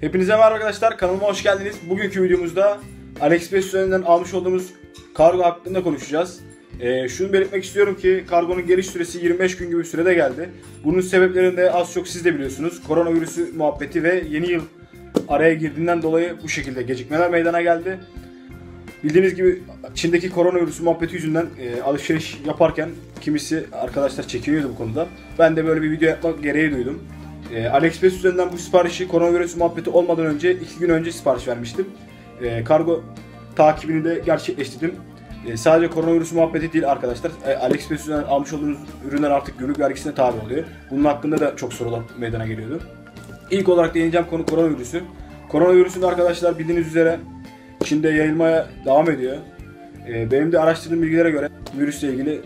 Hepinize merhaba arkadaşlar. Kanalıma hoş geldiniz. Bugünkü videomuzda AliExpress üzerinden almış olduğumuz kargo hakkında konuşacağız. Ee, şunu belirtmek istiyorum ki kargonun geliş süresi 25 gün gibi bir sürede geldi. Bunun sebeplerini de az çok siz de biliyorsunuz. Koronavirüsü muhabbeti ve yeni yıl araya girdiğinden dolayı bu şekilde gecikmeler meydana geldi. Bildiğiniz gibi Çin'deki koronavirüsü muhabbeti yüzünden e, alışveriş yaparken kimisi arkadaşlar çekiniyordu bu konuda. Ben de böyle bir video yapmak gereği duydum. E, AliExpress üzerinden bu siparişi koronavirüs muhabbeti olmadan önce 2 gün önce sipariş vermiştim. E, kargo takibini de gerçekleştirdim. E, sadece koronavirüs muhabbeti değil arkadaşlar. E, AliExpress üzerinden almış olduğunuz ürünler artık gümrük vergisine tabi oluyor. Bunun hakkında da çok sorular meydana geliyordu. İlk olarak değineceğim konu koronavirüsü. Koronavirüsün arkadaşlar bildiğiniz üzere Çin'de yayılmaya devam ediyor. Ee, benim de araştırdığım bilgilere göre virüsle ilgili e,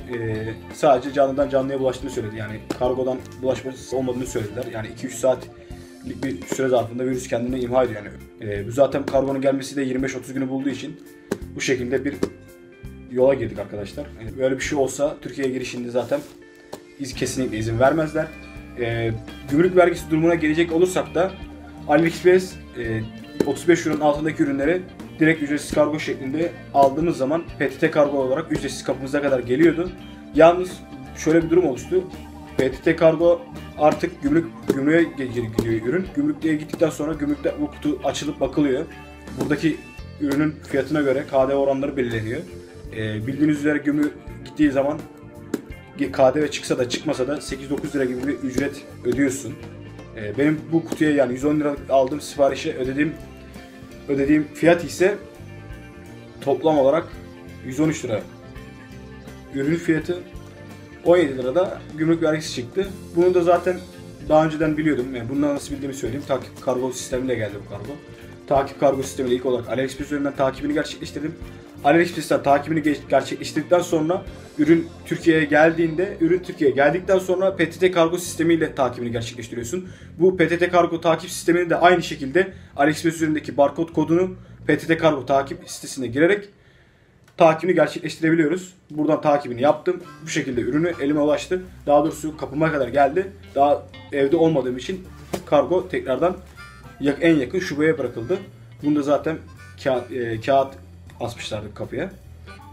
sadece canlıdan canlıya bulaştığını söyledi. Yani kargodan bulaşması olmadığını söylediler. Yani 2-3 saatlik bir süre zarfında virüs kendini imha ediyor. Yani e, bu zaten kargonun gelmesi de 25-30 günü bulduğu için bu şekilde bir yola girdik arkadaşlar. Yani böyle bir şey olsa Türkiye'ye girişinde zaten iz kesinlikle izin vermezler. E, gümrük vergisi durumuna gelecek olursak da AliExpress e, 35 euronun altındaki ürünleri direkt ücretsiz kargo şeklinde aldığımız zaman PTT kargo olarak ücretsiz kapımıza kadar geliyordu. Yalnız şöyle bir durum oluştu. PTT kargo artık gümrük gümrüğe gidiyor ürün. Gümrüklüğe gittikten sonra gümrükte bu kutu açılıp bakılıyor. Buradaki ürünün fiyatına göre KDV oranları belirleniyor. Ee, bildiğiniz üzere gümrük gittiği zaman KDV çıksa da çıkmasa da 8-9 lira gibi bir ücret ödüyorsun. Ee, benim bu kutuya yani 110 lira aldığım siparişe ödediğim ödediğim fiyat ise toplam olarak 113 lira. Ürün fiyatı 17 lirada gümrük vergisi çıktı. Bunu da zaten daha önceden biliyordum. Yani bundan nasıl bildiğimi söyleyeyim. Takip kargo sistemiyle geldi bu kargo. Takip kargo sistemiyle ilk olarak AliExpress üzerinden takibini gerçekleştirdim. AliExpress'ten takibini gerçekleştirdikten sonra ürün Türkiye'ye geldiğinde, ürün Türkiye'ye geldikten sonra PTT kargo sistemiyle takibini gerçekleştiriyorsun. Bu PTT kargo takip sistemini de aynı şekilde AliExpress üzerindeki barkod kodunu PTT kargo takip sitesine girerek takibini gerçekleştirebiliyoruz. Buradan takibini yaptım. Bu şekilde ürünü elime ulaştı. Daha doğrusu kapıma kadar geldi. Daha evde olmadığım için kargo tekrardan en yakın şubeye bırakıldı. Bunu da zaten kağıt, e, kağıt asmışlardı kapıya.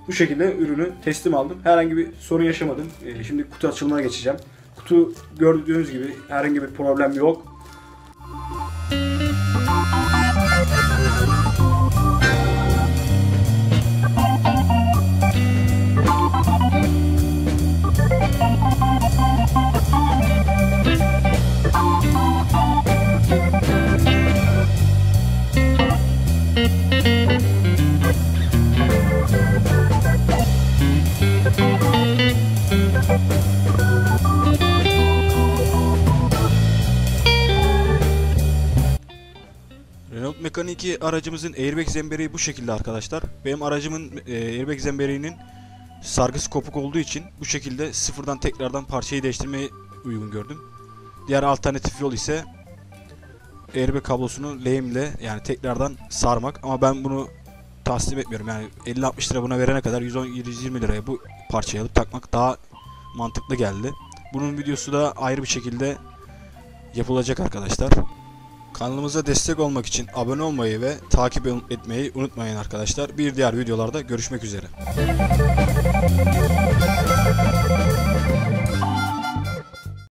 Bu şekilde ürünü teslim aldım. Herhangi bir sorun yaşamadım. E, şimdi kutu açılımına geçeceğim. Kutu gördüğünüz gibi herhangi bir problem yok. Renault Megane 2 aracımızın airbag zembereği bu şekilde arkadaşlar. Benim aracımın e, airbag zembereğinin sargısı kopuk olduğu için bu şekilde sıfırdan tekrardan parçayı değiştirmeyi uygun gördüm. Diğer alternatif yol ise airbag kablosunu lehimle yani tekrardan sarmak ama ben bunu taslim etmiyorum. Yani 50-60 lira buna verene kadar 110-120 liraya bu parçayı alıp takmak daha mantıklı geldi. Bunun videosu da ayrı bir şekilde yapılacak arkadaşlar. Kanalımıza destek olmak için abone olmayı ve takip etmeyi unutmayın arkadaşlar. Bir diğer videolarda görüşmek üzere.